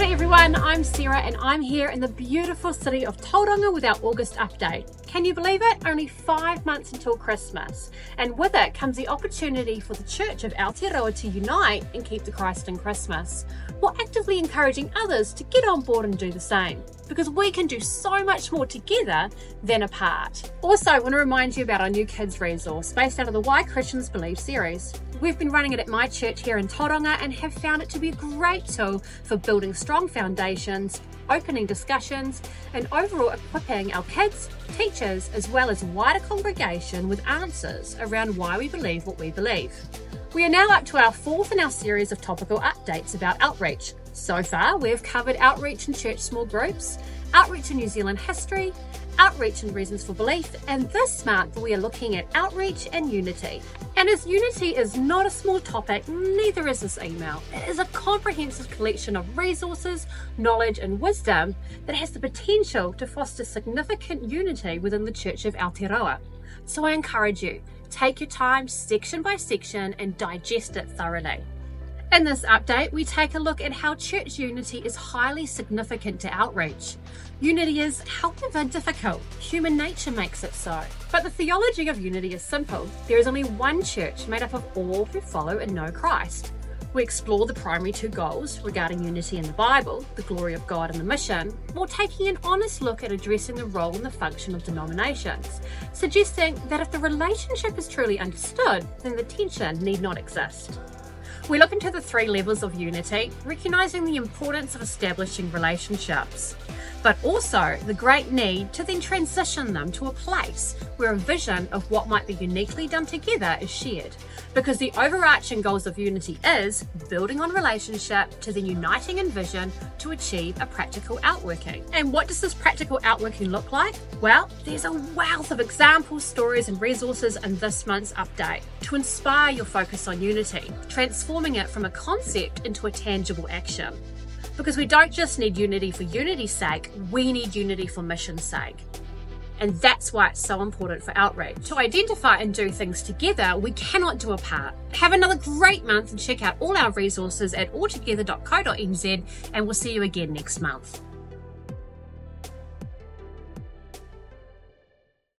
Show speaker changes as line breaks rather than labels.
Everyone, I'm Sarah and I'm here in the beautiful city of Tauranga with our August update. Can you believe it? Only five months until Christmas. And with it comes the opportunity for the Church of Aotearoa to unite and keep the Christ in Christmas, while actively encouraging others to get on board and do the same. Because we can do so much more together than apart. Also, I want to remind you about our new kids resource based out of the Why Christians Believe series. We've been running it at my church here in Tauranga and have found it to be a great tool for building strong foundations, opening discussions, and overall equipping our kids, teachers, as well as wider congregation with answers around why we believe what we believe. We are now up to our fourth in our series of topical updates about outreach. So far, we've covered outreach in church small groups, outreach in New Zealand history, outreach and reasons for belief, and this month we are looking at outreach and unity. And as unity is not a small topic, neither is this email. It is a comprehensive collection of resources, knowledge, and wisdom that has the potential to foster significant unity within the Church of Aotearoa. So I encourage you, take your time section by section and digest it thoroughly. In this update, we take a look at how church unity is highly significant to outreach. Unity is, however, difficult. Human nature makes it so. But the theology of unity is simple. There is only one church made up of all who follow and know Christ. We explore the primary two goals regarding unity in the Bible, the glory of God and the mission, while taking an honest look at addressing the role and the function of denominations, suggesting that if the relationship is truly understood, then the tension need not exist. We look into the three levels of unity, recognising the importance of establishing relationships, but also the great need to then transition them to a place where a vision of what might be uniquely done together is shared. Because the overarching goals of unity is building on relationship to then uniting in vision to achieve a practical outworking. And what does this practical outworking look like? Well, there's a wealth of examples, stories, and resources in this month's update to inspire your focus on unity, transforming it from a concept into a tangible action. Because we don't just need unity for unity's sake, we need unity for mission's sake. And that's why it's so important for outreach. To identify and do things together, we cannot do apart. Have another great month and check out all our resources at alltogether.co.nz, and we'll see you again next month.